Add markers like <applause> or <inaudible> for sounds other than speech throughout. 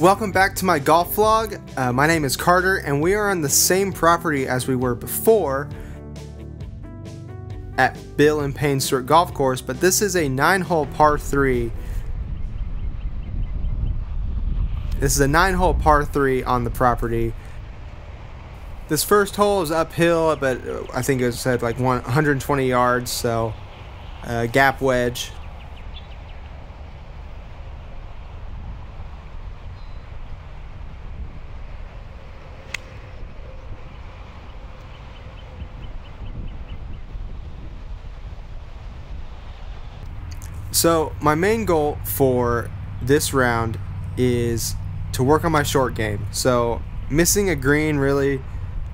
Welcome back to my golf vlog. Uh, my name is Carter, and we are on the same property as we were before at Bill and Payne Stewart Golf Course, but this is a nine hole par three. This is a nine hole par three on the property. This first hole is uphill, but I think it said like 120 yards, so uh, gap wedge. So, my main goal for this round is to work on my short game. So, missing a green really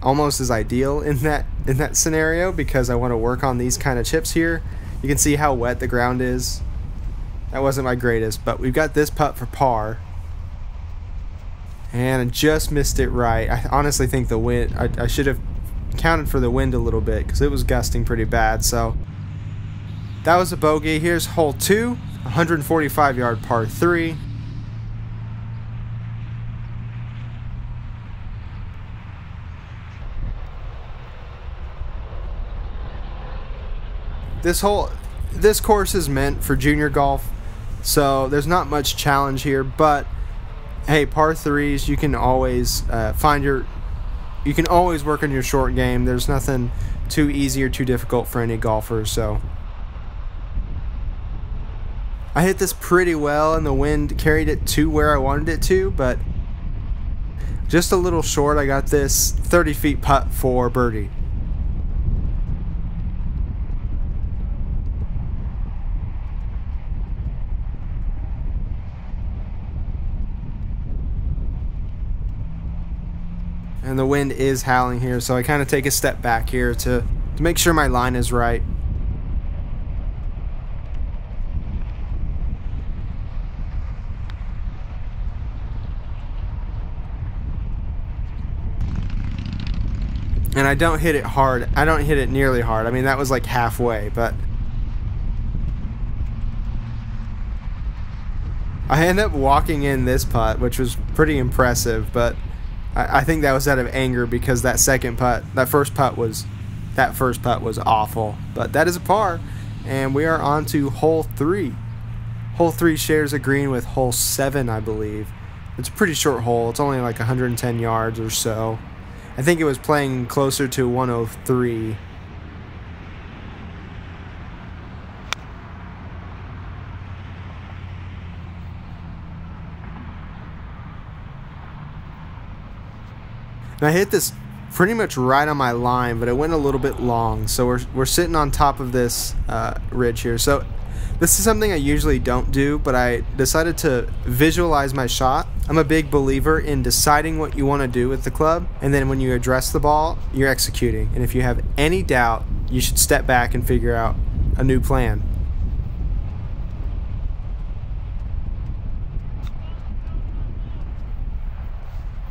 almost is ideal in that in that scenario because I want to work on these kind of chips here. You can see how wet the ground is. That wasn't my greatest, but we've got this putt for par. And I just missed it right. I honestly think the wind, I, I should have counted for the wind a little bit because it was gusting pretty bad. So that was a bogey. Here's hole two, 145 yard par three. This whole this course is meant for junior golf, so there's not much challenge here. But hey, par threes, you can always uh, find your, you can always work on your short game. There's nothing too easy or too difficult for any golfer. So I hit this pretty well and the wind carried it to where I wanted it to, but just a little short. I got this 30 feet putt for birdie. And the wind is howling here, so I kind of take a step back here to, to make sure my line is right. And I don't hit it hard. I don't hit it nearly hard. I mean, that was like halfway, but I end up walking in this putt, which was pretty impressive, but I, I, think that was out of anger because that second putt, that first putt was, that first putt was awful. But that is a par, and we are on to hole three. Hole three shares a green with hole seven, I believe. It's a pretty short hole. It's only like 110 yards or so. I think it was playing closer to 103. And I hit this pretty much right on my line, but it went a little bit long. So we're, we're sitting on top of this uh, ridge here. So this is something I usually don't do, but I decided to visualize my shot. I'm a big believer in deciding what you want to do with the club, and then when you address the ball, you're executing. And if you have any doubt, you should step back and figure out a new plan.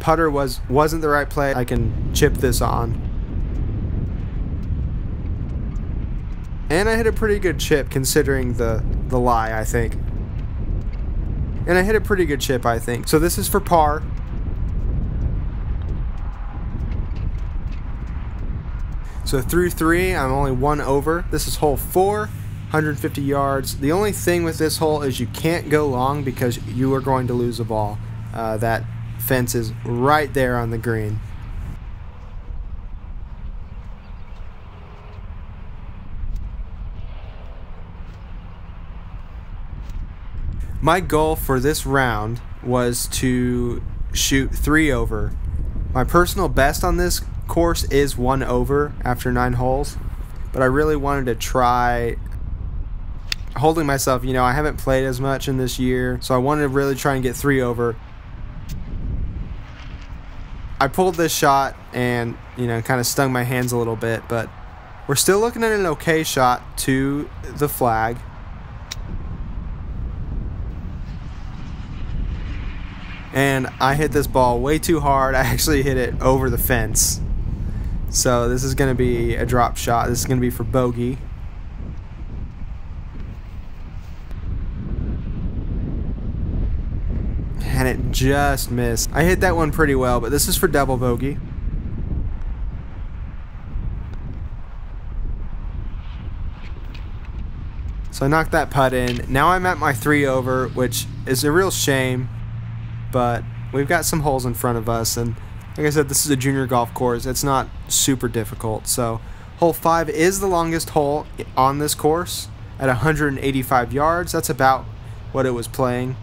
Putter was wasn't the right play. I can chip this on. And I hit a pretty good chip considering the, the lie, I think. And I hit a pretty good chip, I think. So this is for par. So through three, I'm only one over. This is hole four, 150 yards. The only thing with this hole is you can't go long because you are going to lose a ball. Uh, that fence is right there on the green. My goal for this round was to shoot three over. My personal best on this course is one over after nine holes, but I really wanted to try holding myself. You know, I haven't played as much in this year, so I wanted to really try and get three over. I pulled this shot and, you know, kind of stung my hands a little bit, but we're still looking at an okay shot to the flag. And I hit this ball way too hard. <laughs> I actually hit it over the fence. So this is going to be a drop shot. This is going to be for bogey. and it just missed. I hit that one pretty well, but this is for double bogey. So I knocked that putt in. Now I'm at my three over, which is a real shame, but we've got some holes in front of us, and like I said, this is a junior golf course. It's not super difficult. So hole five is the longest hole on this course at 185 yards. That's about what it was playing.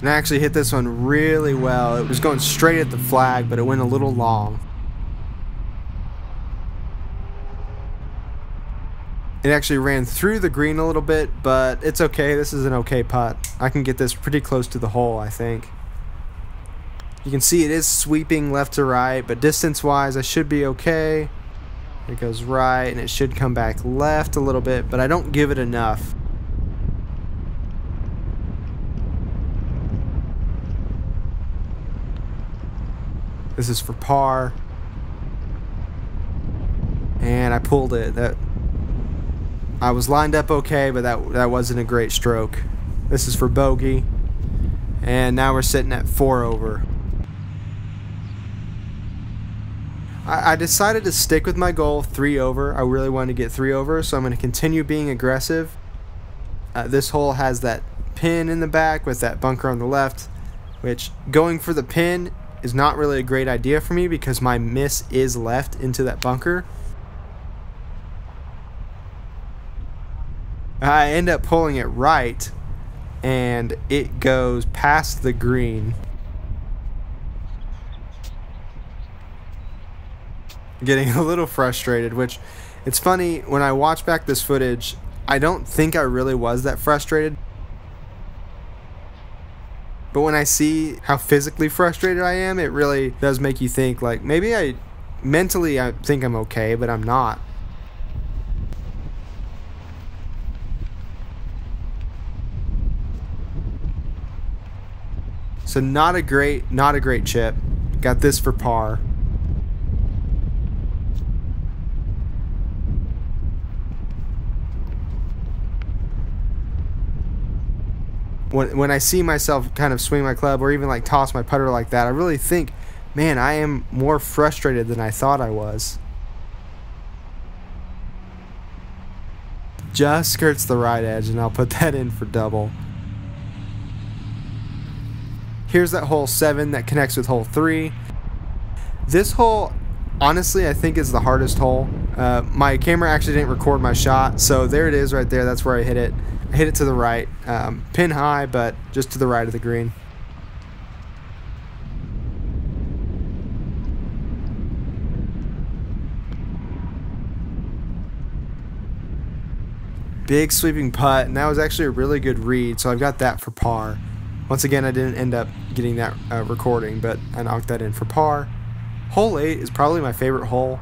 And I actually hit this one really well. It was going straight at the flag, but it went a little long. It actually ran through the green a little bit, but it's okay. This is an okay putt. I can get this pretty close to the hole, I think. You can see it is sweeping left to right, but distance-wise, I should be okay. It goes right, and it should come back left a little bit, but I don't give it enough. This is for par. And I pulled it. That I was lined up okay, but that that wasn't a great stroke. This is for bogey. And now we're sitting at 4 over. I, I decided to stick with my goal 3 over. I really wanted to get 3 over, so I'm going to continue being aggressive. Uh, this hole has that pin in the back with that bunker on the left, which going for the pin is not really a great idea for me because my miss is left into that bunker. I end up pulling it right and it goes past the green. Getting a little frustrated, which it's funny when I watch back this footage, I don't think I really was that frustrated. But when I see how physically frustrated I am, it really does make you think like maybe I mentally I think I'm okay, but I'm not. So not a great not a great chip. Got this for par. when when I see myself kind of swing my club or even like toss my putter like that, I really think, man, I am more frustrated than I thought I was. Just skirts the right edge, and I'll put <laughs> that in for double. Here's that hole 7 that connects with hole 3. This hole, honestly, I think is the hardest hole. Uh, my camera actually didn't record my shot, so there it is right there. That's where I hit it hit it to the right. Um, pin high, but just to the right of the green. Big sweeping putt, and that was actually a really good read, so I've got that for par. Once again, I didn't end up getting that uh, recording, but I knocked that in for par. Hole 8 is probably my favorite hole.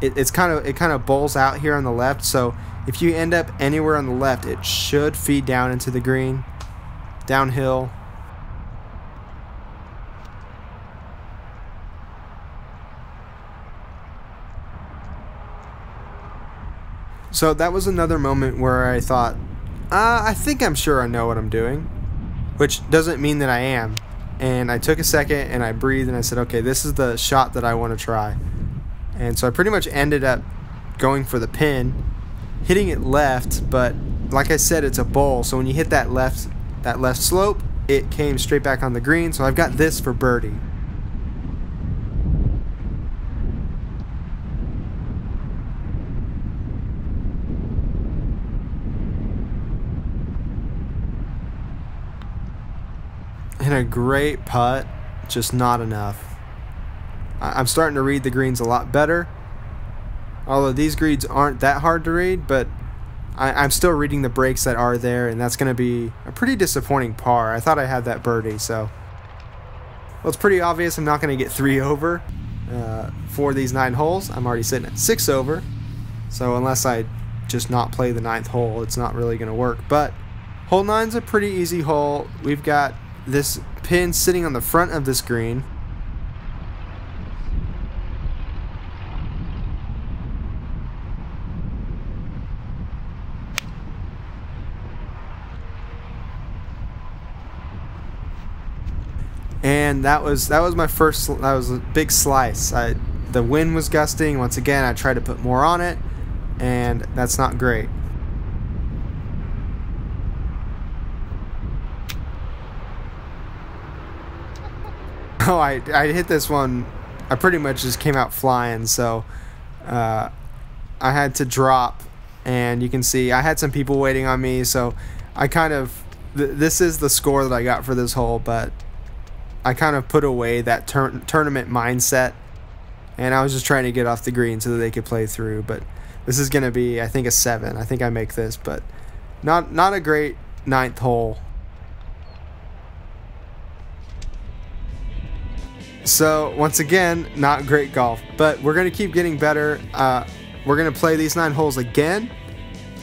It, it's kind of it kind of bowls out here on the left, so if you end up anywhere on the left, it should feed down into the green, downhill. So that was another moment where I thought, uh, I think I'm sure I know what I'm doing, which doesn't mean that I am. And I took a second and I breathed and I said, okay, this is the shot that I want to try. And so I pretty much ended up going for the pin hitting it left, but like I said, it's a bowl. So when you hit that left, that left slope, it came straight back on the green. So I've got this for birdie. A great putt, just not enough. I'm starting to read the greens a lot better. Although these greens aren't that hard to read, but I, am still reading the breaks that are there, and that's going to be a pretty disappointing par. I thought I had that birdie, so. Well, it's pretty obvious I'm not going to get three over uh, for these nine holes. I'm already sitting at six over, so unless I just not play the ninth hole, it's not really going to work. But hole nine's a pretty easy hole. We've got this pin sitting on the front of this green. And that was that was my first that was a big slice. I the wind was gusting. Once again, I tried to put more on it and that's not great. <laughs> oh I, I hit this one I pretty much just came out flying so uh, I had to drop and you can see I had some people waiting on me so I kind of th this is the score that I got for this hole but I kind of put away that tur tournament mindset, and I was just trying to get off the green so that they could play through. But this is going to be, I think, a seven. I think I make this, but not not a great ninth hole. So once again, not great golf, but we're gonna keep getting better. Uh, we're gonna play these nine holes again,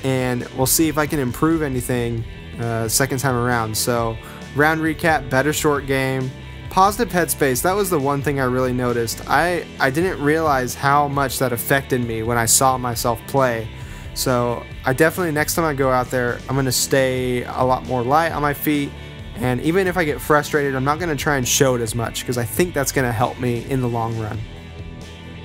and we'll see if I can improve anything uh, second time around. So round recap, better short game positive headspace that was the one thing i really noticed i i didn't realize how much that affected me when i saw myself play so i definitely next time i go out there i'm going to stay a lot more light on my feet and even if i get frustrated i'm not going to try and show it as much because i think that's going to help me in the long run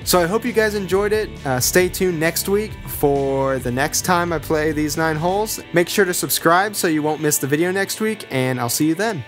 so I hope you guys enjoyed it. Uh, stay tuned next week for the next time I play these nine holes. Make sure to subscribe so you won't miss the video next week, and I'll see you then.